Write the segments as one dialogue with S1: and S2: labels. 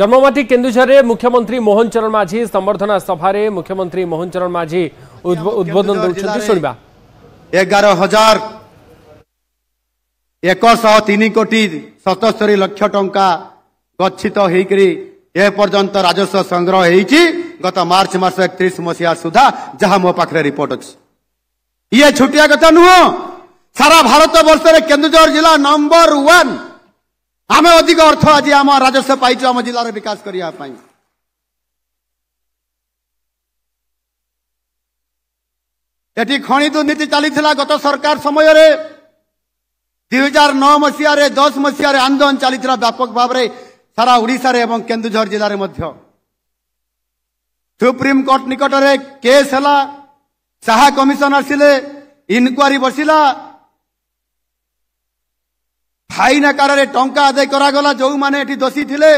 S1: জন্মমাটি কেন্দুঝরে মুখ্যমন্ত্রী মোহন চরণ মাঝি সম্বর্ধনা সভায় মুখ্যমন্ত্রী মোহন চরণ মাঝি উদ্বোধন দেওয়া শুণবা
S2: এগার হাজার একশহ তিন কোটি সতস্তরি লক্ষ টঙ্কা গচ্ছিত হয়েকি এ পর্যন্ত রাজস্ব সংগ্রহ হয়েছি গত মার্চ মাস একত্রিশ মসিয়া সুদ্ধা যা মো পাখে রিপোর্ট অছি ইয়ে ছুটিয়া কথা নুহ সারা ভারত বর্ষের কেন্দুঝর জেলা নম্বর ওয়ান ଆମେ ଅଧିକ ଅର୍ଥ ଆଜି ଆମ ରାଜସ୍ୱ ପାଇଛୁ ଆମ ଜିଲ୍ଲାର ବିକାଶ କରିବା ପାଇଁ ଏଠି ଖଣି ଦୁର୍ନୀତି ଚାଲିଥିଲା ଗତ ସରକାର ସମୟରେ ଦୁଇ ହଜାର ନଅ ମସିହାରେ ଦଶ ମସିହାରେ ଆନ୍ଦୋଳନ ଚାଲିଥିଲା ବ୍ୟାପକ ଭାବରେ ସାରା ଓଡ଼ିଶାରେ ଏବଂ କେନ୍ଦୁଝର ଜିଲ୍ଲାରେ ମଧ୍ୟ ସୁପ୍ରିମକୋର୍ଟ ନିକଟରେ କେସ୍ ହେଲା ଶାହା କମିଶନ ଆସିଲେ ଇନକ୍ୱାରି ବସିଲା ଫାଇନ ଆକାରରେ ଟଙ୍କା ଆଦାୟ କରାଗଲା ଯୋଉମାନେ ଏଠି ଦୋଷୀ ଥିଲେ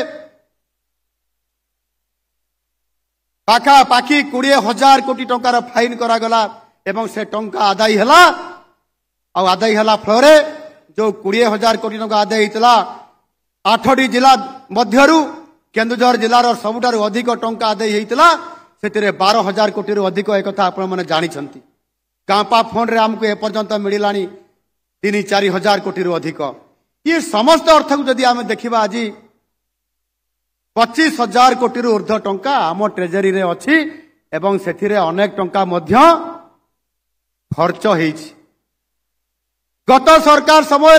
S2: ପାଖାପାଖି କୋଡ଼ିଏ ହଜାର କୋଟି ଟଙ୍କାର ଫାଇନ କରାଗଲା ଏବଂ ସେ ଟଙ୍କା ଆଦାୟ ହେଲା ଆଉ ଆଦାୟ ହେଲା ଫଳରେ ଯୋଉ କୋଡ଼ିଏ ହଜାର କୋଟି ଟଙ୍କା ଆଦାୟ ହେଇଥିଲା ଆଠଟି ଜିଲ୍ଲା ମଧ୍ୟରୁ କେନ୍ଦୁଝର ଜିଲ୍ଲାର ସବୁଠାରୁ ଅଧିକ ଟଙ୍କା ଆଦାୟ ହେଇଥିଲା ସେଥିରେ ବାର ହଜାର କୋଟିରୁ ଅଧିକ ଏକଥା ଆପଣମାନେ ଜାଣିଛନ୍ତି। କାମ୍ପା ଫଣ୍ଡରେ ଆମକୁ ଏପର୍ଯ୍ୟନ୍ତ ମିଳିଲାଣି ତିନି ଚାରି ହଜାର କୋଟିରୁ ଅଧିକ। ये समस्त अर्थक जदि आम देखा आज पचिश हज़ार कोटी ऊर्ध टा आम ट्रेजेरी अच्छी एवं से टा खर्च हो गत सरकार समय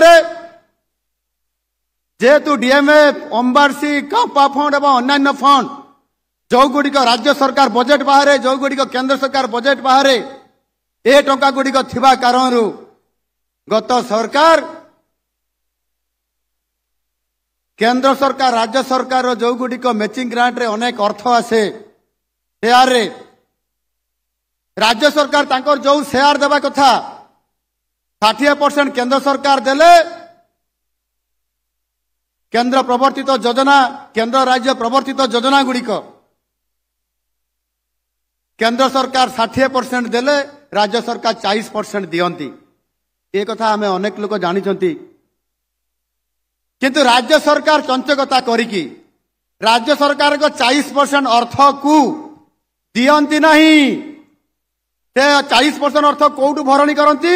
S2: जेहेतु डीएमएफ अंबासी कांपा फंड और फंड जो गुड़िक राज्य सरकार बजेट बाहर जो गुड़िक केन्द्र सरकार बजेट बाहर ए टा गुड़िक कारण गत सरकार କେନ୍ଦ୍ର ସରକାର ରାଜ୍ୟ ସରକାରର ଯୋଉଗୁଡ଼ିକ ମ୍ୟାଚିଂ ଗ୍ରାଣ୍ଟରେ ଅନେକ ଅର୍ଥ ଆସେ ସେୟାରରେ ରାଜ୍ୟ ସରକାର ତାଙ୍କର ଯୋଉ ସେୟାର ଦେବା କଥା ଷାଠିଏ ପରସେଣ୍ଟ କେନ୍ଦ୍ର ସରକାର ଦେଲେ କେନ୍ଦ୍ର ପ୍ରବର୍ତ୍ତିତ ଯୋଜନା କେନ୍ଦ୍ର ରାଜ୍ୟ ପ୍ରବର୍ତ୍ତିତ ଯୋଜନା ଗୁଡ଼ିକ କେନ୍ଦ୍ର ସରକାର ଷାଠିଏ ପରସେଣ୍ଟ ଦେଲେ ରାଜ୍ୟ ସରକାର ଚାଳିଶ ପରସେଣ୍ଟ ଦିଅନ୍ତି ଏ କଥା ଆମେ ଅନେକ ଲୋକ ଜାଣିଛନ୍ତି କିନ୍ତୁ ରାଜ୍ୟ ସରକାର ଚଞ୍ଚକତା କରିକି ରାଜ୍ୟ ସରକାରଙ୍କ ଚାଳିଶ ପରସେଣ୍ଟ ଅର୍ଥକୁ ଦିଅନ୍ତି ନାହିଁ ସେ ଚାଳିଶ ପରସେଣ୍ଟ ଅର୍ଥ କୋଉଠୁ ଭରଣୀ କରନ୍ତି?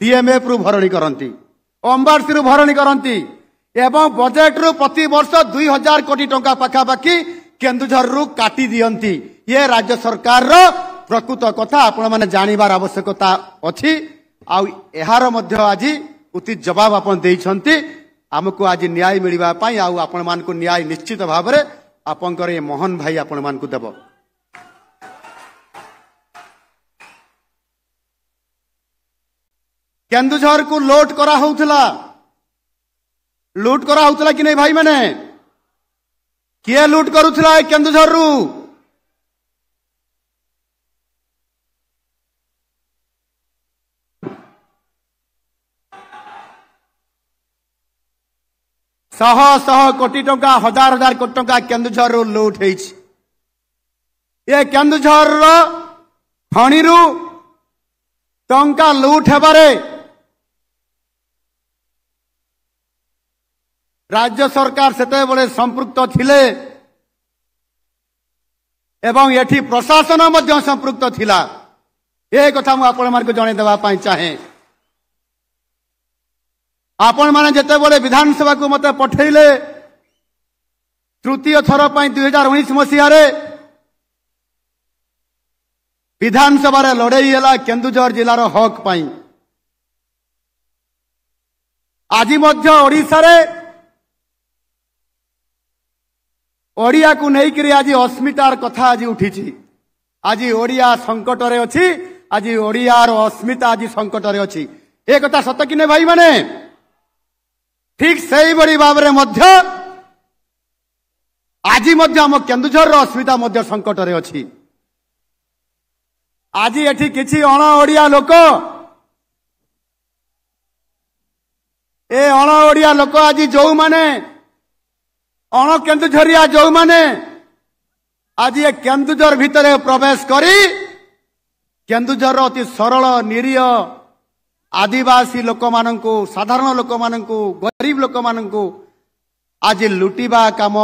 S2: ଡିଏମ୍ଏଫ୍ ରୁ ଭରଣୀ କରନ୍ତି। ଅମ୍ବାରସିରୁ ଭରଣୀ କରନ୍ତି। ଏବଂ ବଜେଟରୁ ପ୍ରତିବର୍ଷ ଦୁଇ ହଜାର କୋଟି ଟଙ୍କା ପାଖାପାଖି କେନ୍ଦୁଝରରୁ କାଟି ଦିଅନ୍ତି। ଇଏ ରାଜ୍ୟ ସରକାରର ପ୍ରକୃତ କଥା ଆପଣମାନେ ଜାଣିବାର ଆବଶ୍ୟକତା ଅଛି। ଆଉ ଏହାର ମଧ୍ୟ ଆଜି ଉଚିତ ଜବାବ ଆପଣ ଦେଇଛନ୍ତି ଆମକୁ ଆଜି ନ୍ୟାୟ ମିଳିବା ପାଇଁ ଆଉ ଆପଣମାନଙ୍କୁ ନ୍ୟାୟ ନିଶ୍ଚିତ ଭାବରେ ଆପଣଙ୍କର ଏ ମୋହନ ଭାଇ ଆପଣମାନଙ୍କୁ ଦେବ କେନ୍ଦୁଝରକୁ ଲୋଟ କରାହଉଥିଲା ଲୁଟ କରାହଉଥିଲା କି ନାଇଁ ଭାଇମାନେ କିଏ ଲୁଟ କରୁଥିଲା ଏ କେନ୍ଦୁଝରରୁ ଶହ ଶହ କୋଟି ଟଙ୍କା ହଜାର ହଜାର କୋଟି ଟଙ୍କା କେନ୍ଦୁଝରରୁ ଲୁଟ ହେଇଛି। ଏ କେନ୍ଦୁଝରର ଖଣିରୁ ଟଙ୍କା ଲୁଟ ହେବାରେ ରାଜ୍ୟ ସରକାର ସେତେବେଳେ ସମ୍ପୃକ୍ତ ଥିଲେ ଏବଂ ଏଠି ପ୍ରଶାସନ ମଧ୍ୟ ସମ୍ପୃକ୍ତ ଥିଲା। ଏ କଥା ମୁଁ ଆପଣମାନଙ୍କୁ ଜଣେଇଦେବା ପାଇଁ ଚାହେଁ। ଆପଣମାନେ ଯେତେବେଳେ ବିଧାନସଭାକୁ ମତେ ପଠେଇଲେ ତୃତୀୟ ଥର ପାଇଁ ଦୁଇ ହଜାର ଉଣେଇଶ ମସିହାରେ ବିଧାନସଭାରେ ଲଢେଇ ହେଲା କେନ୍ଦୁଝର ଜିଲ୍ଲାର ହକ୍ ପାଇଁ। ଆଜି ମଧ୍ୟ ଓଡ଼ିଶାରେ ଓଡ଼ିଆକୁ ନେଇକରି ଆଜି ଅସ୍ମିତାର କଥା ଆଜି ଉଠିଛି। ଆଜି ଓଡ଼ିଆ ସଙ୍କଟରେ ଅଛି ଆଜି ଓଡ଼ିଆର ଅସ୍ମିତା ଆଜି ସଙ୍କଟରେ ଅଛି। ଏ କଥା ସତ କି ନେ ଭାଇମାନେ? ଠିକ ସେଇଭଳି ଭାବରେ ମଧ୍ୟ ଆଜି ମଧ୍ୟ ଆମ କେନ୍ଦୁଝରର ଅସ୍ମିତା ମଧ୍ୟ ସଙ୍କଟରେ ଅଛି ଆଜି ଏଠି କିଛି ଅଣ ଓଡ଼ିଆ ଲୋକ ଏ ଅଣ ଓଡ଼ିଆ ଲୋକ ଆଜି ଯୋଉମାନେ ଅଣ କେନ୍ଦୁଝରିଆ ଯୋଉମାନେ ଆଜି ଏ କେନ୍ଦୁଝର ଭିତରେ ପ୍ରବେଶ କରି କେନ୍ଦୁଝରର ଅତି ସରଳ ନିରୀହ ଆଦିବାସୀ ଲୋକମାନଙ୍କୁ ସାଧାରଣ ଲୋକମାନଙ୍କୁ ଗରିବ ଲୋକମାନଙ୍କୁ ଆଜି ଲୁଟିବା କାମ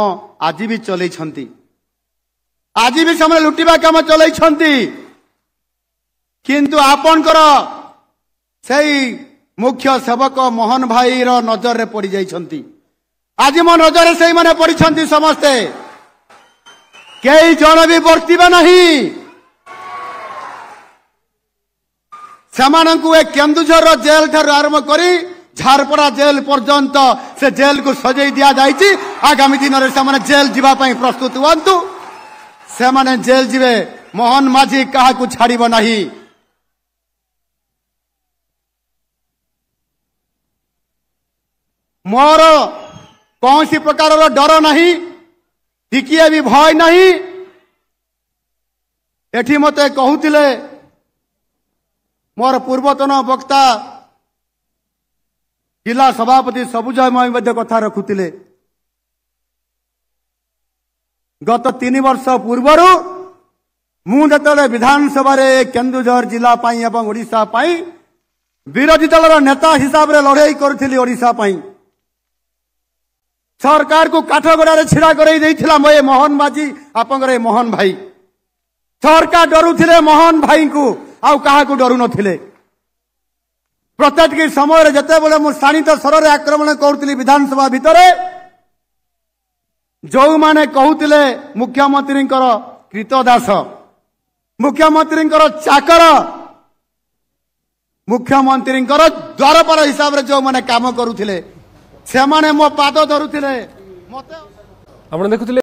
S2: ଆଜି ବି ଚଲେଇଛନ୍ତି ଆଜି ବି ସେମାନେ ଲୁଟିବା କାମ ଚଲେଇଛନ୍ତି କିନ୍ତୁ ଆପଣଙ୍କର ସେଇ ମୁଖ୍ୟ ସେବକ ମୋହନ ଭାଇର ନଜରରେ ପଡ଼ିଯାଇଛନ୍ତି ଆଜି ମୋ ନଜରରେ ସେଇମାନେ ପଡ଼ିଛନ୍ତି ସମସ୍ତେ କେହି ଜଣେ ବି ବର୍ତ୍ତିବେ ନାହିଁ ସେମାନଙ୍କୁ ଏ କେନ୍ଦୁଝରର ଜେଲ ଠାରୁ ଆରମ୍ଭ କରି ଝାରପଡା ଜେଲ ପର୍ଯ୍ୟନ୍ତ ସେ ଜେଲକୁ ସଜେଇ ଦିଆଯାଇଛି। ଆଗାମୀ ଦିନରେ ସେମାନେ ଜେଲ ଯିବା ପାଇଁ ପ୍ରସ୍ତୁତ ହୁଅନ୍ତୁ। ସେମାନେ ଜେଲ ଯିବେ। ମୋହନ ମାଝି କାହାକୁ ଛାଡ଼ିବ ନାହିଁ। ମୋର କୌଣସି ପ୍ରକାରର ଡର ନାହିଁ। ଟିକିଏ ବି ଭୟ ନାହିଁ। ଏଠି ମୋତେ କହୁଥିଲେ ମୋର ପୂର୍ବତନ ବକ୍ତା ଜିଲ୍ଲା ସଭାପତି ସବୁଜ ମୟ ମଧ୍ୟ କଥା ରଖୁଥିଲେ। ଗତ ତିନି ବର୍ଷ ପୂର୍ବରୁ ମୁଁ ଯେତେବେଳେ ବିଧାନସଭାରେ କେନ୍ଦୁଝର ଜିଲ୍ଲା ପାଇଁ ଏବଂ ଓଡ଼ିଶା ପାଇଁ ବିରୋଧୀ ଦଳର ନେତା ହିସାବରେ ଲଢ଼େଇ କରୁଥିଲି ଓଡ଼ିଶା ପାଇଁ ସରକାରକୁ କାଠଗଡ଼ାରେ ଛିଡ଼ା କରାଇ ଦେଇଥିଲା ମୋ ଏ ମୋହନ ମାଝୀ ଆପଣଙ୍କର ଏ ମୋହନ ଭାଇ। ସରକାର ଡରୁଥିଲେ ମୋହନ ଭାଇଙ୍କୁ ଆଉ କାହାକୁ ଡରୁ ନଥିଲେ। ପ୍ରତ୍ୟେକ ସମୟରେ ଯେତେବେଳେ ମୁଁ ଶାଣିତ ସ୍ୱରରେ ଆକ୍ରମଣ କରୁଥିଲି ବିଧାନସଭା ଭିତରେ ଯୋଉମାନେ କହୁଥିଲେ ମୁଖ୍ୟମନ୍ତ୍ରୀଙ୍କର କ୍ରୀତଦାସ ମୁଖ୍ୟମନ୍ତ୍ରୀଙ୍କର ଚାକର ମୁଖ୍ୟମନ୍ତ୍ରୀଙ୍କର ଦ୍ୱାରପାଳ ହିସାବରେ ଯୋଉମାନେ କାମ କରୁଥିଲେ ସେମାନେ ମୋ ପାଦ ଧରୁଥିଲେ। ମତେ
S1: ଆପଣ ଦେଖୁଥିଲେ